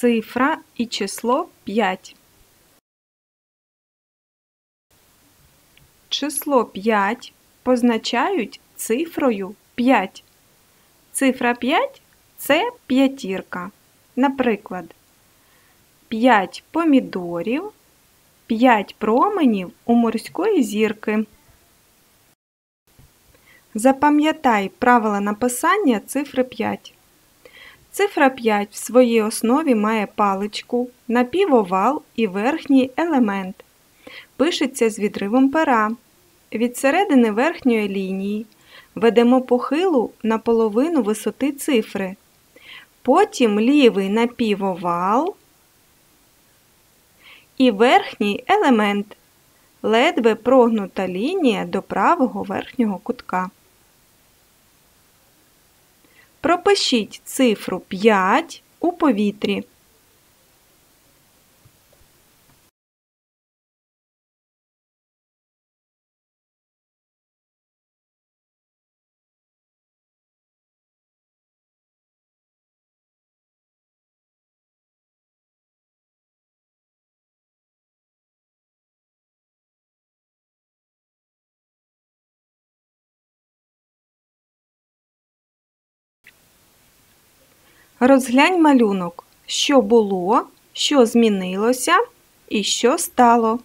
цифра і число 5. Число 5 позначають цифрою 5. Цифра 5 це п'ятірка. Наприклад, 5 помідорів, 5 променів у морської зірки. Запам'ятай правила написання цифри 5. Цифра 5 в своїй основі має паличку, напівовал і верхній елемент. Пишеться з відривом пера. Від середини верхньої лінії ведемо похилу на половину висоти цифри. Потім лівий напівовал і верхній елемент. Ледве прогнута лінія до правого верхнього кутка. Пропишіть цифру 5 у повітрі. Розглянь малюнок, що було, що змінилося і що стало.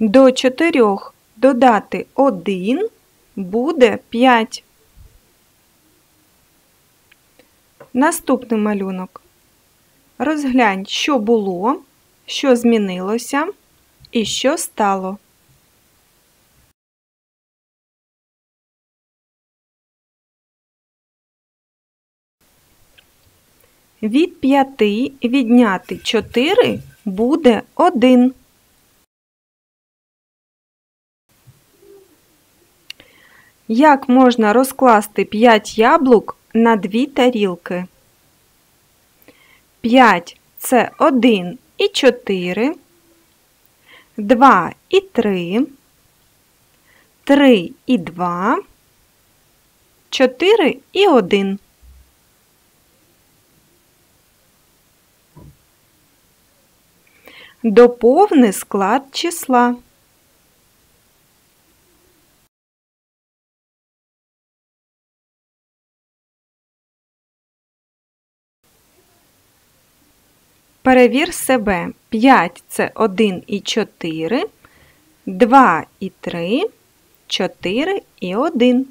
До чотирьох додати один буде п'ять. Наступний малюнок. Розглянь, що було, що змінилося і що стало. Від п'яти відняти чотири буде один. Як можна розкласти 5 яблук на дві тарілки? 5 це 1 і 4, 2 і 3, 3 і 2, 4 і 1. Доповни склад числа. Перевір себе. 5 це 1 і 4, 2 і 3, 4 і 1.